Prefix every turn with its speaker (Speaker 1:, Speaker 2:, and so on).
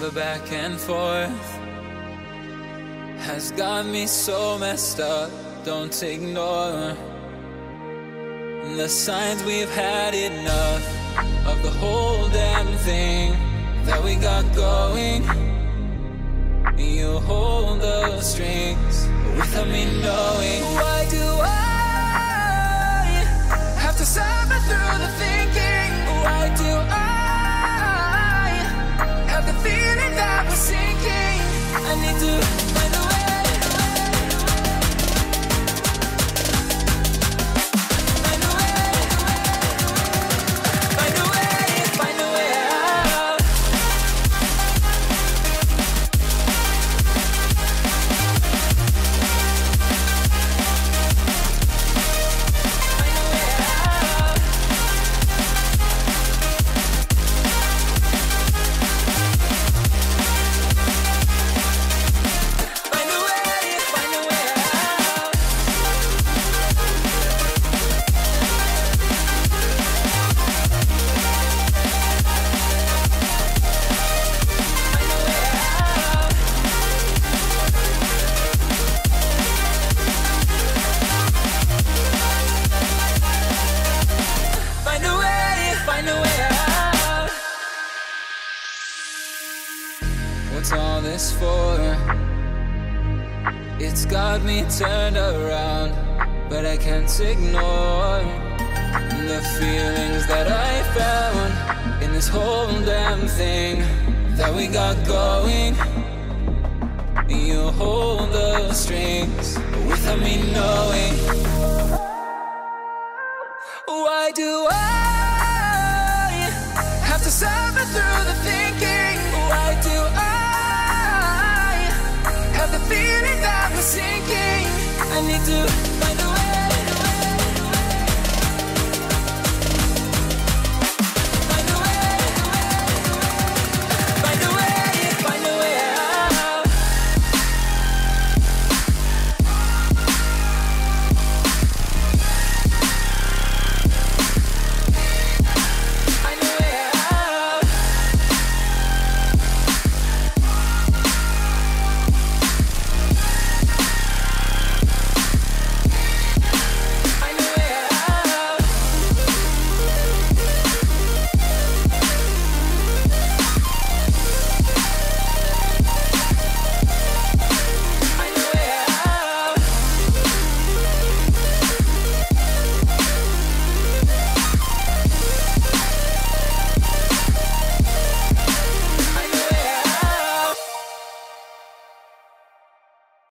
Speaker 1: The back and forth has got me so messed up. Don't ignore the signs we've had enough of the whole damn thing that we got going. You hold the strings without me knowing. I What's all this for? It's got me turned around, but I can't ignore the feelings that I found in this whole damn thing that we got going. You hold the strings without me knowing. Why do I have to suffer we to Find a way.